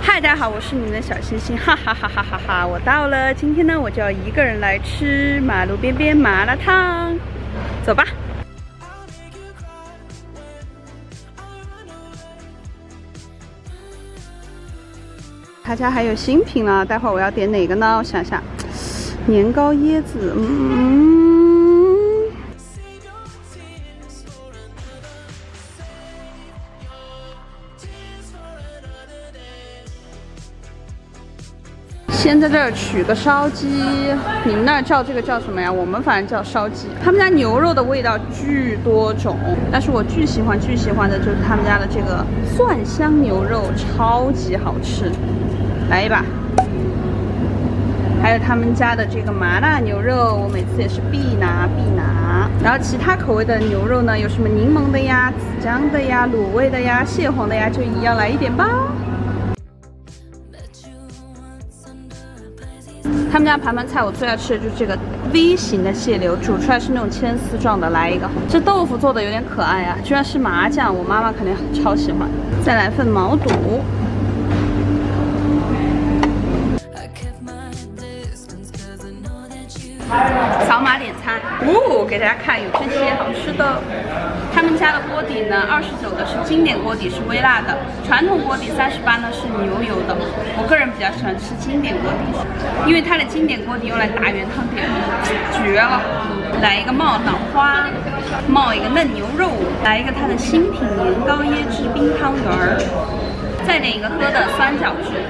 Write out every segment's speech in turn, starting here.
嗨，大家好，我是你们的小星星，哈哈哈哈哈哈！我到了，今天呢，我就要一个人来吃马路边边麻辣烫，走吧。他家还有新品呢，待会儿我要点哪个呢？我想想，年糕椰子，嗯。先在这儿取个烧鸡，你们那儿叫这个叫什么呀？我们反正叫烧鸡。他们家牛肉的味道巨多种，但是我巨喜欢巨喜欢的就是他们家的这个蒜香牛肉，超级好吃。来一把。还有他们家的这个麻辣牛肉，我每次也是必拿必拿。然后其他口味的牛肉呢，有什么柠檬的呀、紫姜的呀、卤味的呀、蟹黄的呀，就一样来一点吧。他们家盘盘菜我最爱吃的就是这个 V 型的蟹柳，煮出来是那种牵丝状的。来一个，这豆腐做的有点可爱啊，居然是麻酱，我妈妈肯定超喜欢。再来份毛肚。扫码点餐，哦，给大家看有这些好吃的。他们家的锅底呢，二十九的是经典锅底，是微辣的；传统锅底三十八呢是牛油的。我个人比较喜欢吃经典锅底，因为它的经典锅底用来打原汤底，绝了。来一个冒脑花，冒一个嫩牛肉，来一个它的新品年糕椰汁冰汤圆儿，再点一个喝的酸角汁。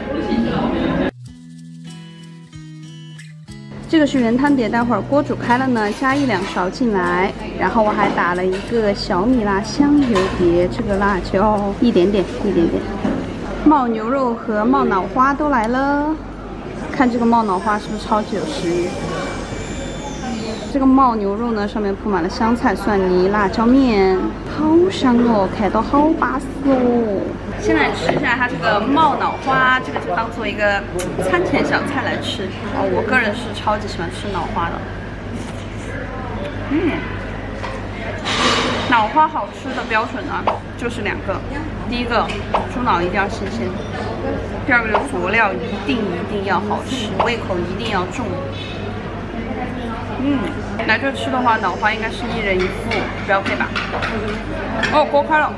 这个是原汤碟，待会儿锅煮开了呢，加一两勺进来。然后我还打了一个小米辣香油碟，这个辣椒一点点，一点点。冒牛肉和冒脑花都来了，看这个冒脑花是不是超级有食欲？这个冒牛肉呢，上面铺满了香菜、蒜泥、辣椒面，好香哦，看到好巴适哦。先来吃一下它这个冒脑花，这个就当做一个餐前小菜来吃哦。我个人是超级喜欢吃脑花的，嗯，脑花好吃的标准呢就是两个，第一个猪脑一定要新鲜，第二个就佐料一定一定要好吃，胃口一定要重。嗯，来这吃的话，脑花应该是一人一副，标配吧。哦，锅开了。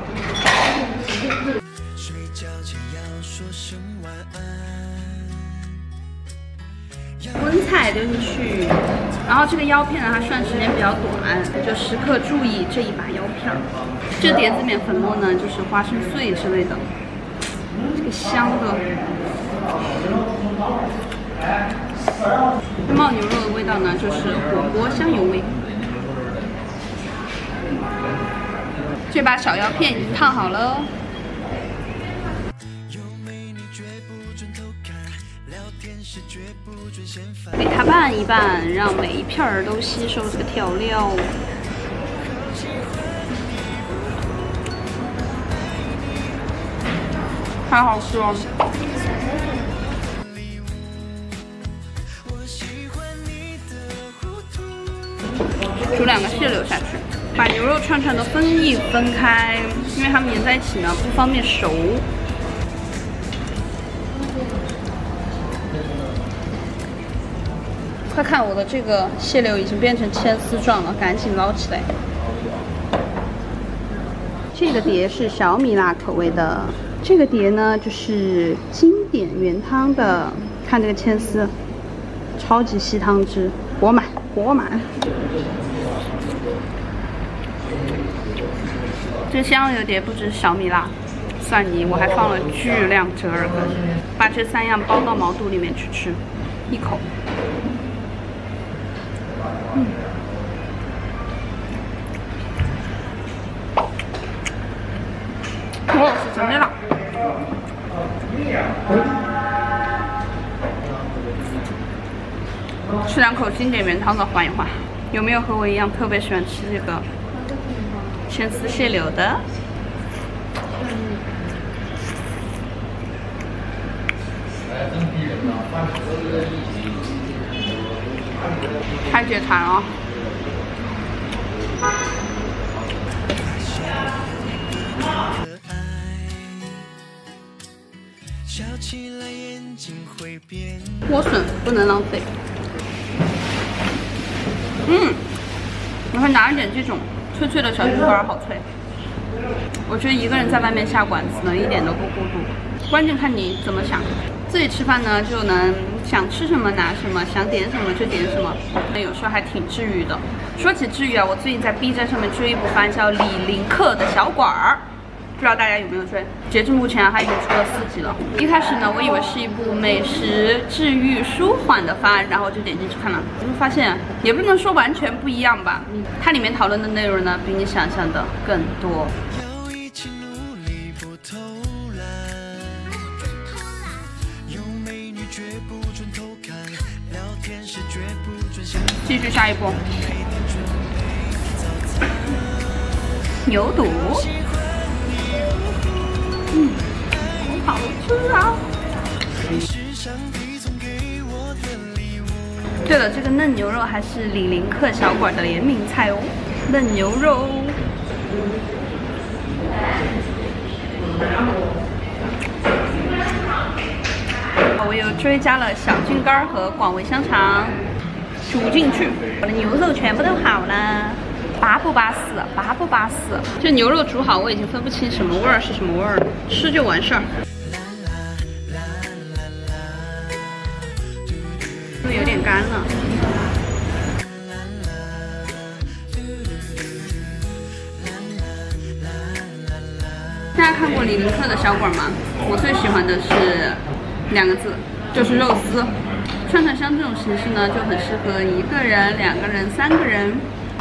荤菜丢进去，然后这个腰片呢，它涮时间比较短，就时刻注意这一把腰片。这碟子里面粉末呢，就是花生碎之类的，这个香的。冒牛肉的味道呢，就是火锅香油味。这把小腰片已经烫好了。给它拌一拌，让每一片儿都吸收这个调料。太好吃了！煮两个蟹柳下去，把牛肉串串都分一分开，因为它们粘在一起呢，不方便熟。快看我的这个蟹柳已经变成千丝状了，赶紧捞起来。这个碟是小米辣口味的，这个碟呢就是经典原汤的。看这个千丝，超级吸汤汁，裹满裹满。这香油碟不止小米辣、蒜泥，我还放了巨量折耳根，把这三样包到毛肚里面去吃，一口。嗯，哦，是真的辣。吃两口经典原汤的缓一缓。有没有和我一样特别喜欢吃这个？千丝蟹柳的，太解馋了。莴笋不能浪费。嗯，我会拿一点这种脆脆的小鱼干，好脆。我觉得一个人在外面下馆子呢，一点都不孤独。关键看你怎么想。自己吃饭呢，就能想吃什么拿什么，想点什么就点什么。那有时候还挺治愈的。说起治愈啊，我最近在 B 站上面追一部番，叫《李林克的小馆儿》。不知道大家有没有追？截至目前啊，它已经出了四集了。一开始呢，我以为是一部美食治愈舒缓的番，然后就点进去看了，就发现也不能说完全不一样吧。它里面讨论的内容呢，比你想象的更多。继续下一步，牛肚。嗯，好吃啊！对了，这个嫩牛肉还是李林克小馆的联名菜哦，嫩牛肉。我又追加了小菌干和广味香肠，煮进去，我的牛肉全部都好了。巴不巴适，巴不巴适。这牛肉煮好，我已经分不清什么味儿是什么味儿了，吃就完事儿。都有点干了。大家看过李林克的小馆吗？我最喜欢的是两个字，就是肉丝。串串香这种形式呢，就很适合一个人、两个人、三个人。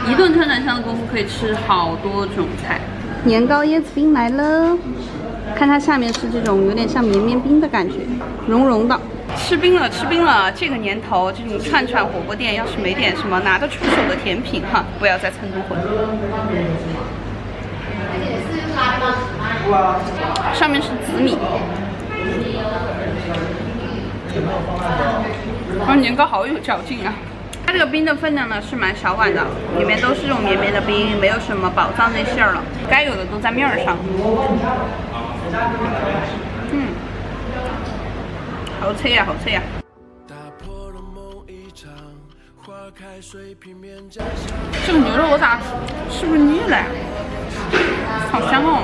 一顿串串香的功夫可以吃好多种菜。年糕椰子冰来了，看它下面是这种有点像绵绵冰的感觉，融融的。吃冰了，吃冰了。这个年头，这种串串火锅店要是没点什么拿得出手的甜品哈，不要再蹭都混。上面是紫米。啊，年糕好有嚼劲啊！它这个冰的分量呢是蛮小碗的，里面都是这种绵绵的冰，没有什么宝藏那馅儿了，该有的都在面儿上。嗯，好脆呀，好脆呀！这个牛肉我咋是不是腻了？好香哦！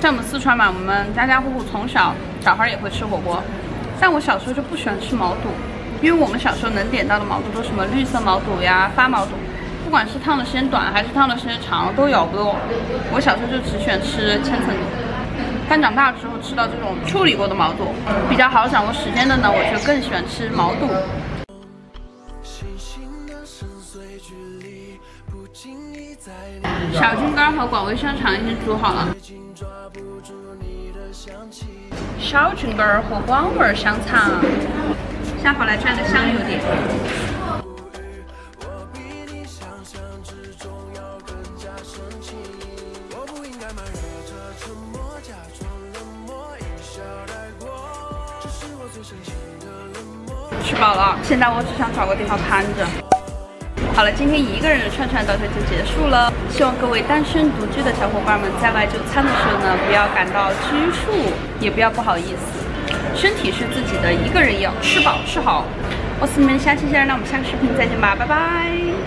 在我们四川嘛，我们家家户户从小小孩也会吃火锅，但我小时候就不喜欢吃毛肚。因为我们小时候能点到的毛肚都什么绿色毛肚呀、发毛肚，不管是烫的时间短还是烫的时间长都咬不动。我小时候就只喜欢吃千层肚，但长大之后吃到这种处理过的毛肚，比较好掌握时间的呢，我就更喜欢吃毛肚。小菌干和广味香肠已经煮好了，小菌干和广味香肠。下回来转个香油店。吃饱了，现在我只想找个地方瘫着。好了，今天一个人的串串到这就结束了。希望各位单身独居的小伙伴们在外就餐的时候呢，不要感到拘束，也不要不好意思。身体是自己的，一个人要吃饱吃好。我是你们下期见，那我们下个视频再见吧，拜拜。